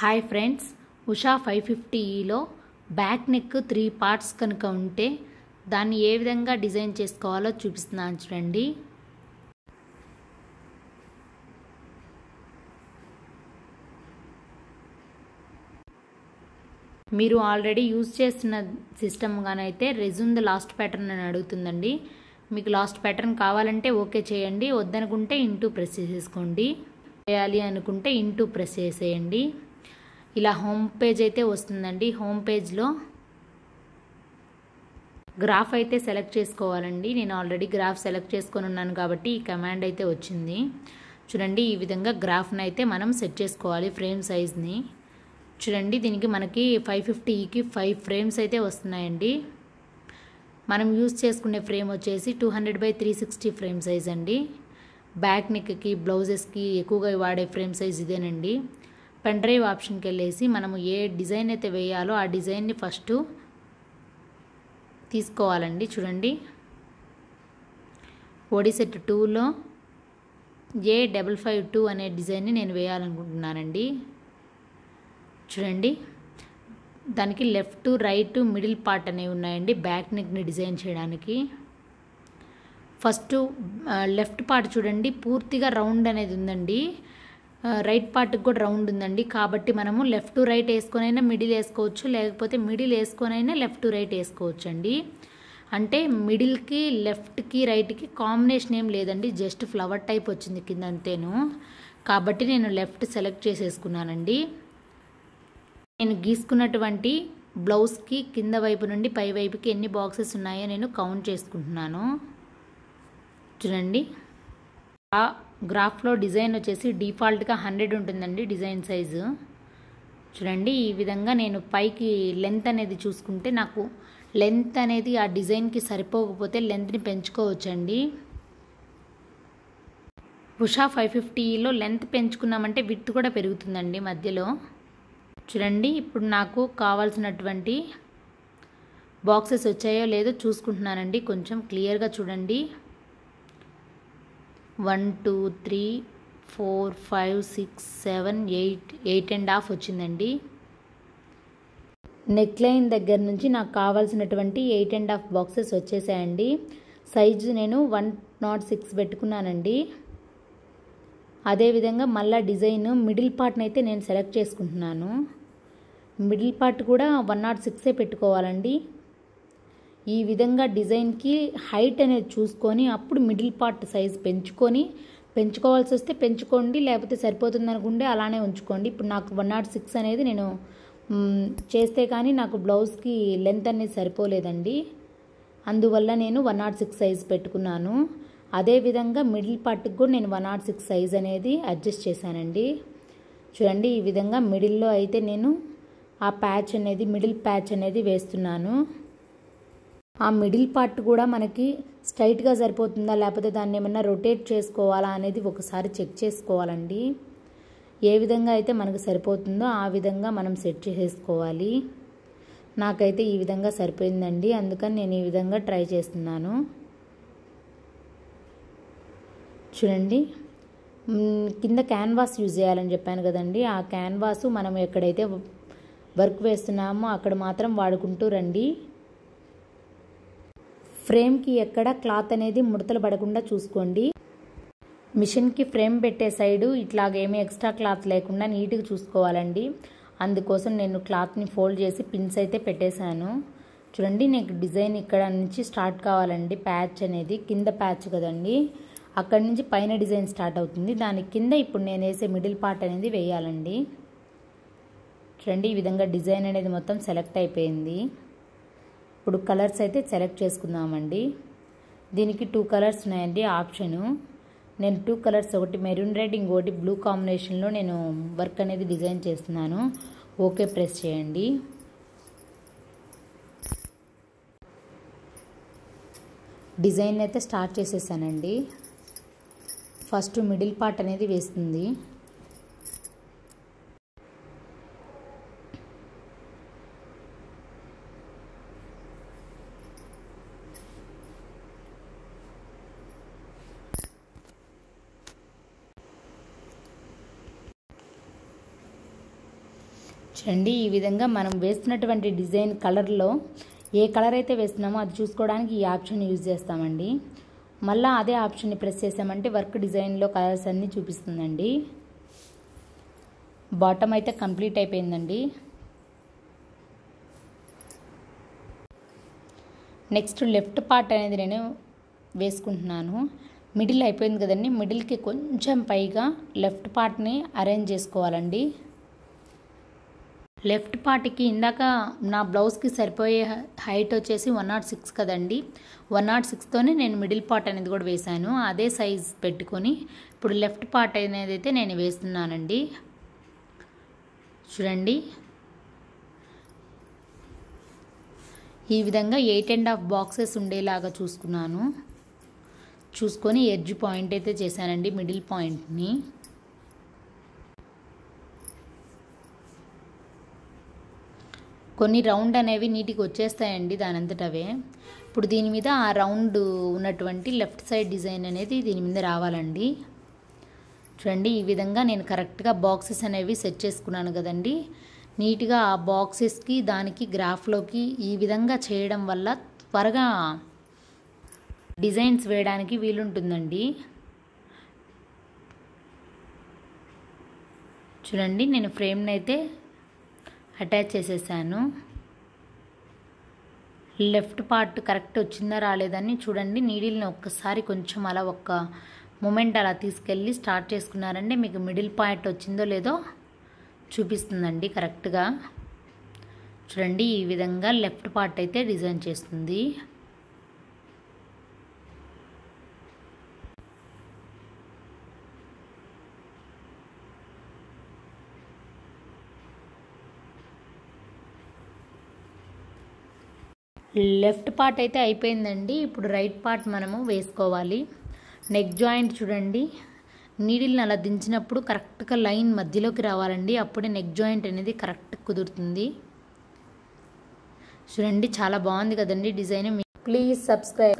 Hi friends Usha five ఫిఫ్టీలో back neck three parts కనుక ఉంటే దాన్ని ఏ విధంగా డిజైన్ చేసుకోవాలో చూపిస్తున్నాను చూడండి. మీరు ఆల్రెడీ యూజ్ చేస్తున్న సిస్టమ్ గానైతే రెజ్యూమ్ ద లాస్ట్ ప్యాటర్న్ అని అడుగుతుందండి. మీకు లాస్ట్ ప్యాటర్న్ కావాలంటే ఓకే చేయండి వద్దనుకుంటే ఇంటూ ప్రెస్ చేసేసుకోండి. చేయాలి అనుకుంటే ఇంటూ ప్రెస్ చేసేయండి. ఇలా హోమ్ పేజ్ అయితే వస్తుందండి. హోమ్ పేజ్లో గ్రాఫ్ అయితే సెలెక్ట్ చేసుకోవాలండి. నేను ఆల్రెడీ గ్రాఫ్ సెలెక్ట్ చేసుకొని ఉన్నాను కాబట్టి ఈ కమాండ్ అయితే వచ్చింది. చూడండి ఈ విధంగా గ్రాఫ్ని అయితే మనం సెట్ చేసుకోవాలి ఫ్రేమ్ సైజ్ని. చూడండి దీనికి మనకి ఫైవ్ ఫిఫ్టీకి ఫైవ్ ఫ్రేమ్స్ అయితే వస్తున్నాయండి. మనం యూస్ చేసుకునే ఫ్రేమ్ వచ్చేసి two hundred by three sixty frame size అండి. బ్యాక్ నెక్కి బ్లౌజెస్కి ఎక్కువగా వాడే ఫ్రేమ్ సైజ్ ఇదేనండి. పెన్ డ్రైవ్ ఆప్షన్కి వెళ్ళేసి మనము ఏ డిజైన్ అయితే వేయాలో ఆ డిజైన్ని ఫస్ట్ తీసుకోవాలండి. చూడండి. ఓడిసెట్ టూలో ఏ డబల్ ఫైవ్ టూ అనే డిజైన్ని నేను వేయాలనుకుంటున్నానండి. చూడండి. దానికి లెఫ్ట్ రైట్ మిడిల్ పార్ట్ అనేవి ఉన్నాయండి. బ్యాక్ నెక్ని డిజైన్ చేయడానికి. ఫస్ట్ లెఫ్ట్ పార్ట్ చూడండి. పూర్తిగా రౌండ్ అనేది ఉందండి. రైట్ పార్ట్కి కూడా రౌండ్ ఉందండి. కాబట్టి మనము లెఫ్ట్ రైట్ వేసుకొనైనా మిడిల్ వేసుకోవచ్చు. లేకపోతే మిడిల్ వేసుకొనైనా లెఫ్ట్ రైట్ వేసుకోవచ్చు అండి అంటే మిడిల్కి లెఫ్ట్కి రైట్కి కాంబినేషన్ ఏం లేదండి. జస్ట్ ఫ్లవర్ టైప్ వచ్చింది కింద అంతేను. కాబట్టి నేను లెఫ్ట్ సెలెక్ట్ చేసేసుకున్నానండి. నేను గీసుకున్నటువంటి బ్లౌజ్కి కింద వైపు నుండి పై వైపుకి ఎన్ని బాక్సెస్ ఉన్నాయో నేను కౌంట్ చేసుకుంటున్నాను. చూడండి. గ్రాఫ్లో డిజైన్ వచ్చేసి డిఫాల్ట్గా హండ్రెడ్ ఉంటుందండి డిజైన్ సైజు. చూడండి ఈ విధంగా నేను పైకి లెంత్ అనేది చూసుకుంటే నాకు లెంత్ అనేది ఆ డిజైన్కి సరిపోకపోతే లెంత్ని పెంచుకోవచ్చండి. ఉషా ఫైవ్ ఫిఫ్టీలో లెంత్ పెంచుకున్నామంటే విత్ కూడా పెరుగుతుందండి మధ్యలో. చూడండి ఇప్పుడు నాకు కావాల్సినటువంటి బాక్సెస్ వచ్చాయో లేదో చూసుకుంటున్నానండి. కొంచెం క్లియర్గా చూడండి. One two three four five six seven eight eight and half వచ్చిందండి. నెక్ లైన్ దగ్గర నుంచి నాకు కావాల్సినటువంటి ఎయిట్ అండ్ హాఫ్ బాక్సెస్ వచ్చేసాయండి. సైజు నేను వన్ నాట్ సిక్స్ పెట్టుకున్నానండి. అదేవిధంగా మళ్ళీ డిజైన్ మిడిల్ పార్ట్ని అయితే నేను సెలెక్ట్ చేసుకుంటున్నాను. మిడిల్ పార్ట్ కూడా వన్ నాట్ సిక్సే పెట్టుకోవాలండి. ఈ విధంగా డిజైన్కి హైట్ అనేది చూసుకొని అప్పుడు మిడిల్ పార్ట్ సైజ్ పెంచుకొని పెంచుకోవాల్సి వస్తే పెంచుకోండి లేకపోతే సరిపోతుంది అనుకుంటే అలానే ఉంచుకోండి. ఇప్పుడు నాకు వన్ నాట్ సిక్స్ అనేది నేను చేస్తే కానీ నాకు బ్లౌజ్కి లెంత్ అనేది సరిపోలేదండి. అందువల్ల నేను వన్ నాట్ సిక్స్ సైజ్ పెట్టుకున్నాను. అదేవిధంగా మిడిల్ పార్ట్కి కూడా నేను వన్ నాట్ సిక్స్ సైజ్ అనేది అడ్జస్ట్ చేశానండి. చూడండి ఈ విధంగా మిడిల్లో అయితే నేను ఆ ప్యాచ్ అనేది మిడిల్ ప్యాచ్ అనేది వేస్తున్నాను. ఆ మిడిల్ పార్ట్ కూడా మనకి స్ట్రైట్గా సరిపోతుందా? లేకపోతే దాన్ని ఏమన్నా రొటేట్ చేసుకోవాలా అనేది ఒకసారి చెక్ చేసుకోవాలండి. ఏ విధంగా అయితే మనకు సరిపోతుందో ఆ విధంగా మనం సెట్ చేసుకోవాలి నాకైతే ఈ విధంగా సరిపోయిందండి. అందుకని నేను ఈ విధంగా ట్రై చేస్తున్నాను. చూడండి. కింద క్యాన్వాస్ యూజ్ చేయాలని చెప్పాను కదండి. ఆ క్యాన్వాసు మనం ఎక్కడైతే వర్క్ వేస్తున్నామో అక్కడ మాత్రం వాడుకుంటూ రండి. ఫ్రేమ్కి ఎక్కడ క్లాత్ అనేది ముడతలు పడకుండా చూసుకోండి. మిషన్కి ఫ్రేమ్ పెట్టే సైడు ఇట్లాగేమీ ఎక్స్ట్రా క్లాత్ లేకుండా నీట్గా చూసుకోవాలండి. అందుకోసం నేను క్లాత్ని ఫోల్డ్ చేసి పిన్స్ అయితే పెట్టేశాను. చూడండి నాకు డిజైన్ ఇక్కడ నుంచి స్టార్ట్ కావాలండి. ప్యాచ్ అనేది కింద ప్యాచ్ కదండి. అక్కడి నుంచి పైన డిజైన్ స్టార్ట్ అవుతుంది. దాని కింద ఇప్పుడు నేను వేసే మిడిల్ పార్ట్ అనేది వేయాలండి. చూడండి ఈ విధంగా డిజైన్ అనేది మొత్తం సెలెక్ట్ అయిపోయింది. ఇప్పుడు కలర్స్ అయితే సెలెక్ట్ చేసుకుందామండి. దీనికి టూ కలర్స్ ఉన్నాయండి. ఆప్షను నేను టూ కలర్స్ ఒకటి మెరూన్ రెడ్ ఇంకోటి బ్లూ కాంబినేషన్లో నేను వర్క్ అనేది డిజైన్ చేస్తున్నాను. ఓకే ప్రెస్ చేయండి. డిజైన్ అయితే స్టార్ట్ చేసేసానండి. ఫస్ట్ మిడిల్ పార్ట్ అనేది వేస్తుంది. చూడండి ఈ విధంగా మనం వేస్తున్నటువంటి డిజైన్ కలర్లో ఏ కలర్ అయితే వేస్తున్నామో అది చూసుకోవడానికి ఈ ఆప్షన్ యూజ్ చేస్తామండి. మళ్ళీ అదే ఆప్షన్ని ప్రెస్ చేసామంటే వర్క్ డిజైన్లో కలర్స్ అన్నీ చూపిస్తుందండి. బాటమ్ అయితే కంప్లీట్ అయిపోయిందండి. నెక్స్ట్ లెఫ్ట్ పార్ట్ అనేది నేను వేసుకుంటున్నాను. మిడిల్ అయిపోయింది కదండి. మిడిల్కి కొంచెం పైగా లెఫ్ట్ పార్ట్ని అరేంజ్ చేసుకోవాలండి. లెఫ్ట్ పార్ట్కి ఇందాక నా బ్లౌజ్కి సరిపోయే హైట్ వచ్చేసి వన్ నాట్ సిక్స్ కదండి. వన్ నాట్ సిక్స్తోనే నేను మిడిల్ పార్ట్ అనేది కూడా వేశాను. అదే సైజ్ పెట్టుకొని ఇప్పుడు లెఫ్ట్ పార్ట్ అనేది అయితే నేను వేస్తున్నానండి. చూడండి. ఈ విధంగా ఎయిట్ అండ్ హాఫ్ బాక్సెస్ ఉండేలాగా చూసుకున్నాను. చూసుకొని ఎడ్జ్ పాయింట్ అయితే చేశానండి మిడిల్ పాయింట్ని. కొన్ని రౌండ్ అనేవి నీటికి వచ్చేస్తాయండి దానంతటవే. ఇప్పుడు దీని మీద ఆ రౌండ్ ఉన్నటువంటి లెఫ్ట్ సైడ్ డిజైన్ అనేది దీని మీద రావాలండి. చూడండి ఈ విధంగా నేను కరెక్ట్గా బాక్సెస్ అనేవి సెట్ చేసుకున్నాను కదండి. నీట్గా ఆ బాక్సెస్కి దానికి గ్రాఫ్లోకి ఈ విధంగా చేయడం వల్ల త్వరగా డిజైన్స్ వేయడానికి వీలుంటుందండి. చూడండి నేను ఫ్రేమ్ని అయితే అటాచ్ చేసేసాను. లెఫ్ట్ పార్ట్ కరెక్ట్ వచ్చిందా రాలేదని చూడండి. నీడిల్ని ఒక్కసారి కొంచెం అలా ఒక్క మూమెంట్ అలా తీసుకెళ్ళి స్టార్ట్ చేసుకున్నారంటే మీకు మిడిల్ పాయింట్ వచ్చిందో లేదో చూపిస్తుందండి కరెక్ట్గా. చూడండి ఈ విధంగా లెఫ్ట్ పార్ట్ అయితే డిజైన్ చేస్తుంది. లెఫ్ట్ పార్ట్ అయితే అయిపోయిందండి. ఇప్పుడు రైట్ పార్ట్ మనము వేసుకోవాలి. నెక్ జాయింట్ చూడండి. నీడిల్ని అలా దించినప్పుడు కరెక్ట్గా లైన్ మధ్యలోకి రావాలండి. అప్పుడే నెక్ జాయింట్ అనేది కరెక్ట్ కుదురుతుంది. చూడండి చాలా బాగుంది కదండి డిజైన్. Please subscribe